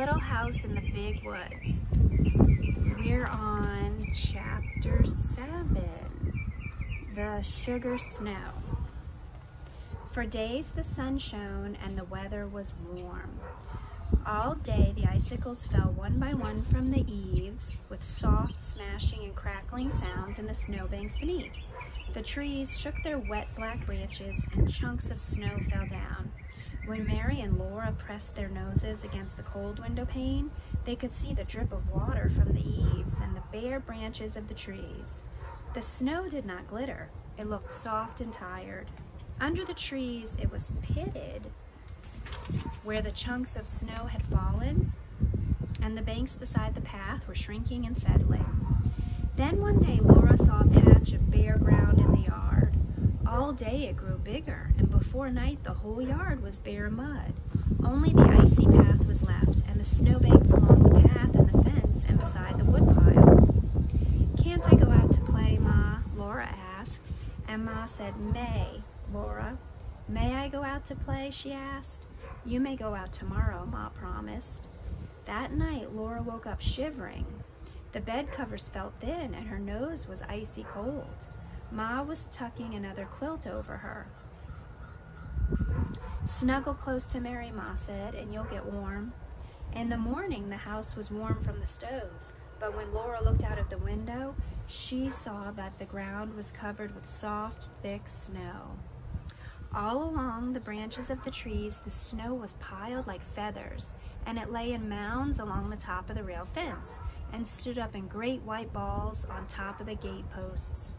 Little House in the Big Woods. We're on chapter seven, The Sugar Snow. For days the sun shone and the weather was warm. All day the icicles fell one by one from the eaves with soft smashing and crackling sounds in the snowbanks beneath. The trees shook their wet black branches and chunks of snow fell down. When Mary and Laura pressed their noses against the cold window pane, they could see the drip of water from the eaves and the bare branches of the trees. The snow did not glitter. It looked soft and tired. Under the trees, it was pitted where the chunks of snow had fallen, and the banks beside the path were shrinking and settling. Then one day Laura saw a patch of bare ground in the yard. All day it grew bigger, and before night the whole yard was bare mud. Only the icy path was left, and the snowbanks along the path and the fence and beside the woodpile. Can't I go out to play, Ma? Laura asked, and Ma said, May, Laura. May I go out to play? she asked. You may go out tomorrow, Ma promised. That night, Laura woke up shivering. The bed covers felt thin and her nose was icy cold. Ma was tucking another quilt over her. Snuggle close to Mary, Ma said, and you'll get warm. In the morning, the house was warm from the stove, but when Laura looked out of the window, she saw that the ground was covered with soft, thick snow. All along the branches of the trees, the snow was piled like feathers, and it lay in mounds along the top of the rail fence and stood up in great white balls on top of the gate posts.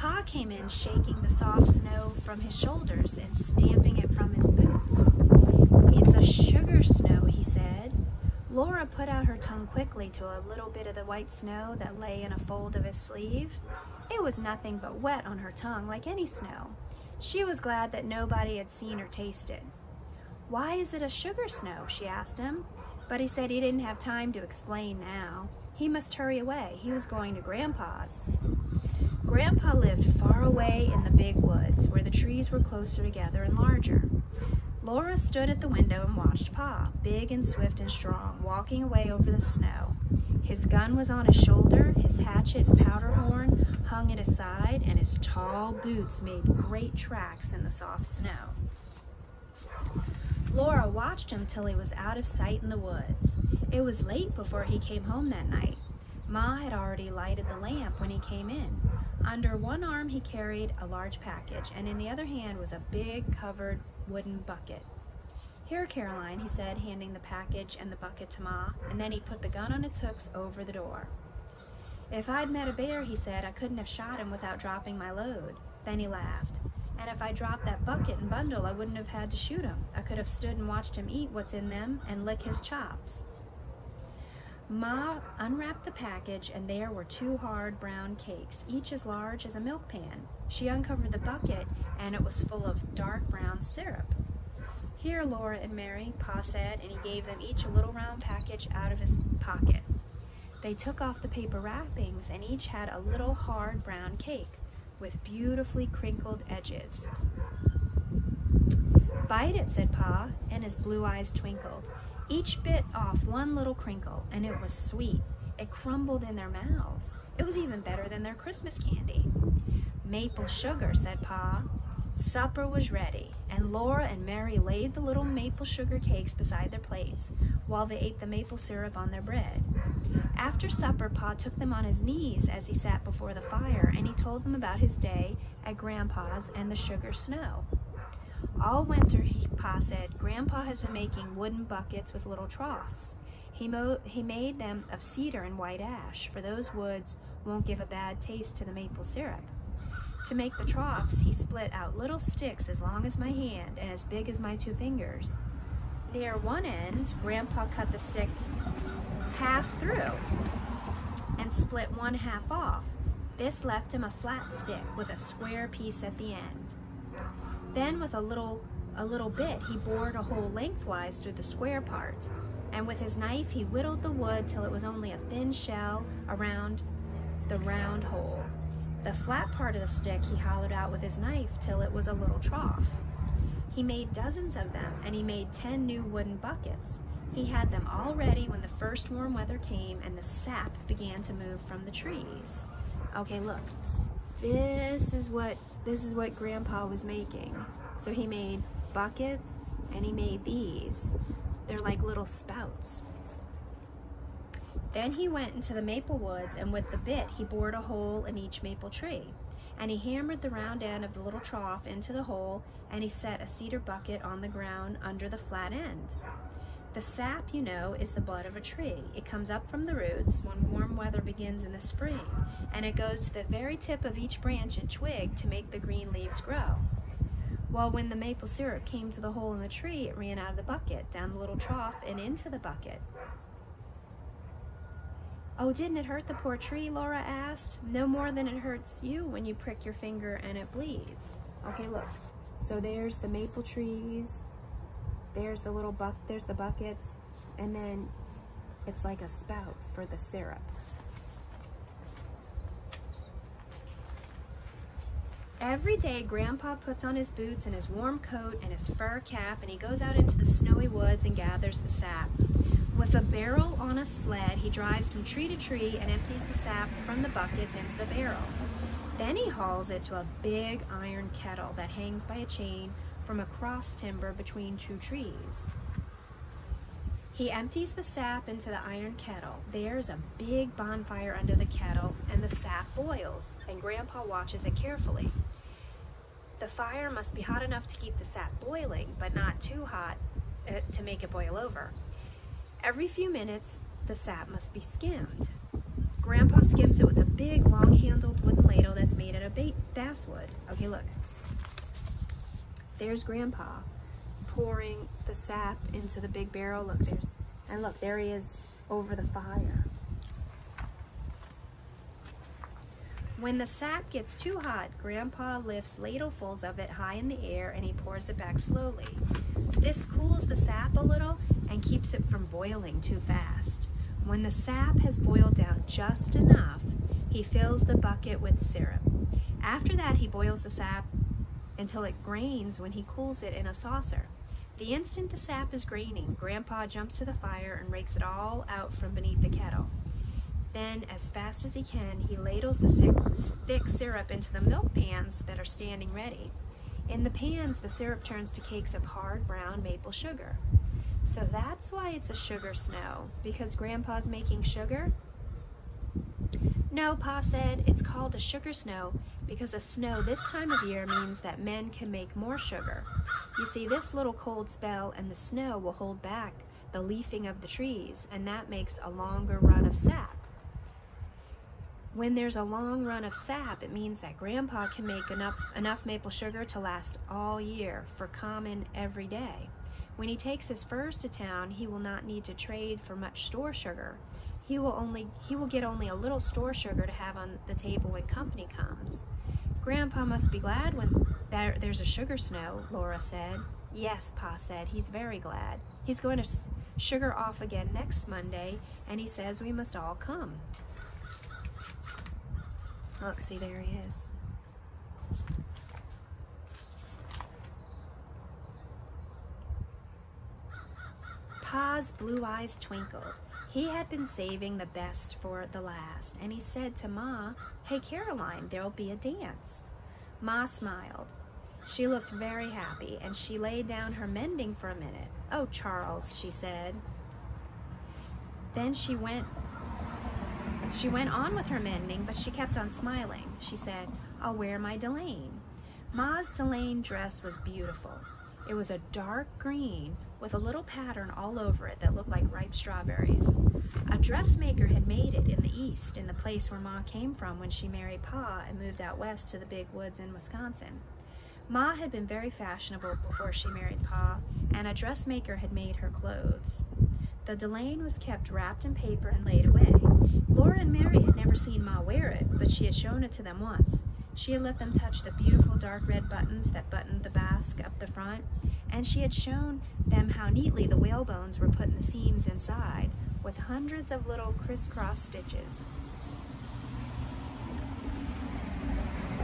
Pa came in shaking the soft snow from his shoulders and stamping it from his boots. It's a sugar snow, he said. Laura put out her tongue quickly to a little bit of the white snow that lay in a fold of his sleeve. It was nothing but wet on her tongue like any snow. She was glad that nobody had seen or tasted. Why is it a sugar snow? she asked him, but he said he didn't have time to explain now. He must hurry away. He was going to Grandpa's. Grandpa lived far away in the big woods where the trees were closer together and larger. Laura stood at the window and watched Pa, big and swift and strong, walking away over the snow. His gun was on his shoulder, his hatchet and powder horn hung at his side, and his tall boots made great tracks in the soft snow. Laura watched him till he was out of sight in the woods. It was late before he came home that night. Ma had already lighted the lamp when he came in. Under one arm he carried a large package, and in the other hand was a big covered wooden bucket. Here, Caroline, he said, handing the package and the bucket to Ma, and then he put the gun on its hooks over the door. If I'd met a bear, he said, I couldn't have shot him without dropping my load. Then he laughed. And if I dropped that bucket and bundle, I wouldn't have had to shoot him. I could have stood and watched him eat what's in them and lick his chops. Ma unwrapped the package, and there were two hard brown cakes, each as large as a milk pan. She uncovered the bucket, and it was full of dark brown syrup. Here, Laura and Mary, Pa said, and he gave them each a little round package out of his pocket. They took off the paper wrappings, and each had a little hard brown cake with beautifully crinkled edges. Bite it, said Pa, and his blue eyes twinkled. Each bit off one little crinkle, and it was sweet. It crumbled in their mouths. It was even better than their Christmas candy. Maple sugar, said Pa. Supper was ready, and Laura and Mary laid the little maple sugar cakes beside their plates while they ate the maple syrup on their bread. After supper, Pa took them on his knees as he sat before the fire, and he told them about his day at Grandpa's and the sugar snow. All winter, he, Pa said, Grandpa has been making wooden buckets with little troughs. He, he made them of cedar and white ash, for those woods won't give a bad taste to the maple syrup. To make the troughs, he split out little sticks as long as my hand and as big as my two fingers. Near one end, Grandpa cut the stick half through and split one half off. This left him a flat stick with a square piece at the end. Then with a little a little bit, he bored a hole lengthwise through the square part, and with his knife he whittled the wood till it was only a thin shell around the round hole. The flat part of the stick he hollowed out with his knife till it was a little trough. He made dozens of them, and he made ten new wooden buckets. He had them all ready when the first warm weather came and the sap began to move from the trees. Okay, look. This is what this is what grandpa was making. So he made buckets and he made these. They're like little spouts. Then he went into the maple woods and with the bit he bored a hole in each maple tree. And he hammered the round end of the little trough into the hole and he set a cedar bucket on the ground under the flat end. The sap, you know, is the blood of a tree. It comes up from the roots when warm weather begins in the spring, and it goes to the very tip of each branch and twig to make the green leaves grow. Well, when the maple syrup came to the hole in the tree, it ran out of the bucket, down the little trough, and into the bucket. Oh, didn't it hurt the poor tree? Laura asked. No more than it hurts you when you prick your finger and it bleeds. Okay, look. So there's the maple trees, there's the little buck, there's the buckets, and then it's like a spout for the syrup. Every day, Grandpa puts on his boots and his warm coat and his fur cap, and he goes out into the snowy woods and gathers the sap. With a barrel on a sled, he drives from tree to tree and empties the sap from the buckets into the barrel. Then he hauls it to a big iron kettle that hangs by a chain from a cross timber between two trees. He empties the sap into the iron kettle. There's a big bonfire under the kettle, and the sap boils, and Grandpa watches it carefully. The fire must be hot enough to keep the sap boiling, but not too hot uh, to make it boil over. Every few minutes, the sap must be skimmed. Grandpa skims it with a big, long-handled wooden ladle that's made out of basswood. Okay, look. There's Grandpa pouring the sap into the big barrel. Look, there's, and look, there he is over the fire. When the sap gets too hot, Grandpa lifts ladlefuls of it high in the air and he pours it back slowly. This cools the sap a little and keeps it from boiling too fast. When the sap has boiled down just enough, he fills the bucket with syrup. After that, he boils the sap until it grains when he cools it in a saucer. The instant the sap is graining, Grandpa jumps to the fire and rakes it all out from beneath the kettle. Then, as fast as he can, he ladles the thick syrup into the milk pans that are standing ready. In the pans, the syrup turns to cakes of hard brown maple sugar. So that's why it's a sugar snow, because Grandpa's making sugar? No, Pa said, it's called a sugar snow because a snow this time of year means that men can make more sugar. You see, this little cold spell and the snow will hold back the leafing of the trees, and that makes a longer run of sap. When there's a long run of sap, it means that Grandpa can make enough, enough maple sugar to last all year for common every day. When he takes his furs to town, he will not need to trade for much store sugar. He will only he will get only a little store sugar to have on the table when company comes. Grandpa must be glad when there, there's a sugar snow, Laura said. Yes, Pa said. He's very glad. He's going to sugar off again next Monday, and he says we must all come. Look, see, there he is. Pa's blue eyes twinkled. He had been saving the best for the last, and he said to Ma, Hey Caroline, there'll be a dance. Ma smiled. She looked very happy, and she laid down her mending for a minute. Oh, Charles, she said. Then she went she went on with her mending, but she kept on smiling. She said, I'll wear my delaine. Ma's delaine dress was beautiful. It was a dark green with a little pattern all over it that looked like ripe strawberries. A dressmaker had made it in the east, in the place where Ma came from when she married Pa and moved out west to the big woods in Wisconsin. Ma had been very fashionable before she married Pa, and a dressmaker had made her clothes. The delaine was kept wrapped in paper and laid away. Laura and Mary had never seen Ma wear it, but she had shown it to them once. She had let them touch the beautiful dark red buttons that buttoned the basque up the front, and she had shown them how neatly the whalebones were put in the seams inside, with hundreds of little crisscross stitches.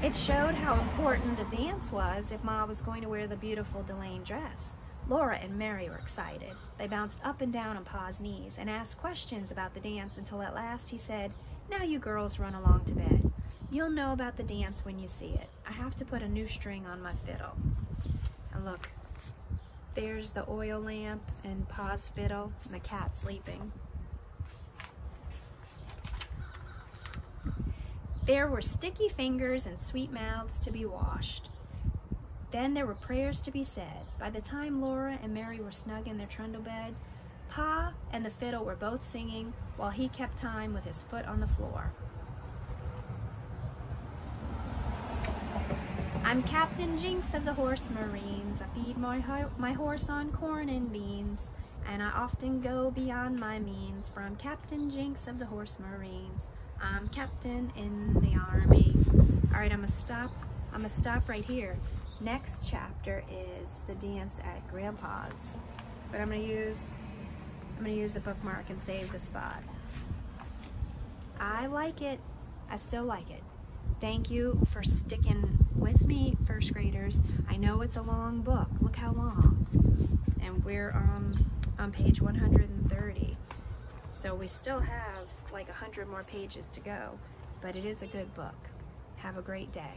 It showed how important a dance was if Ma was going to wear the beautiful Delaine dress. Laura and Mary were excited. They bounced up and down on Pa's knees and asked questions about the dance until at last he said, Now you girls run along to bed. You'll know about the dance when you see it. I have to put a new string on my fiddle. And look, there's the oil lamp and Pa's fiddle and the cat sleeping. There were sticky fingers and sweet mouths to be washed. Then there were prayers to be said. By the time Laura and Mary were snug in their trundle bed, Pa and the fiddle were both singing while he kept time with his foot on the floor. I'm Captain Jinks of the Horse Marines. I feed my, ho my horse on corn and beans, and I often go beyond my means. From Captain Jinks of the Horse Marines. I'm captain in the army. All right, I'm gonna stop. I'm gonna stop right here. Next chapter is the dance at Grandpa's, but I'm gonna use I'm gonna use the bookmark and save the spot. I like it. I still like it. Thank you for sticking with me, first graders. I know it's a long book. Look how long. And we're um, on page 130. So we still have like 100 more pages to go, but it is a good book. Have a great day.